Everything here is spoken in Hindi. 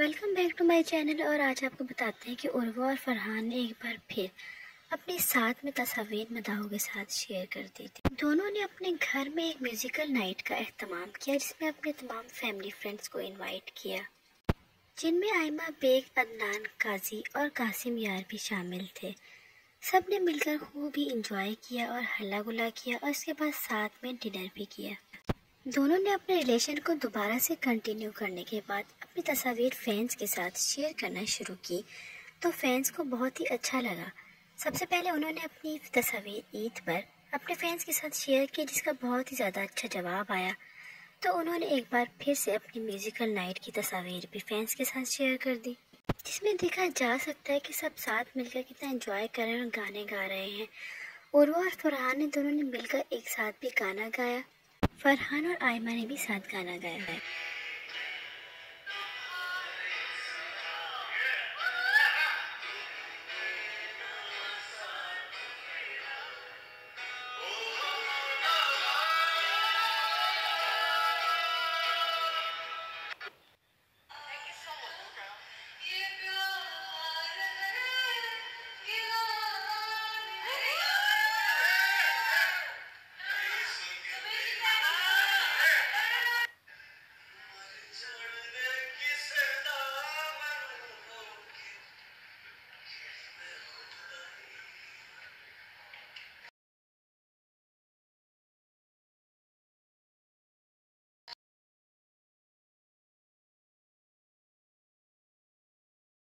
Welcome back to my channel और आज आपको बताते हैं कि उर्वा और फरहान ने एक बार फिर अपने साथ में तस्वीर मदाहों के साथ शेयर कर दी थी। दोनों ने अपने घर में एक म्यूज़िकल नाइट का अहतमाम किया, जिसमें अपने तमाम फैमिली फ्रेंड्स को इनवाइट किया, जिनमें आयमा बेग, अदनान, काजी और कासिम यार भी शामिल थे। सबने मिलकर खूब ही इंजॉय किया और हल्ला गुला किया और उसके बाद साथ में डिनर भी किया। दोनों ने अपने रिलेशन को दोबारा से कंटिन्यू करने के बाद अपनी तस्वीर फैंस के साथ शेयर करना शुरू की तो फैंस को बहुत ही अच्छा लगा। सबसे पहले उन्होंने अपनी तस्वीर ईद पर अपने फैंस के साथ शेयर की, जिसका बहुत ही ज़्यादा अच्छा जवाब आया। तो उन्होंने एक बार फिर से अपनी म्यूज़िकल नाइट की तस्वीर भी फैंस के साथ शेयर कर दी, जिसमें देखा जा सकता है कि सब साथ मिलकर कितना एंजॉय कर रहे हैं और गाने गा रहे हैं। उर्वा और फरहान ने दोनों ने मिलकर एक साथ भी गाना गाया। फरहान और आयमा ने भी साथ गाना गाया है।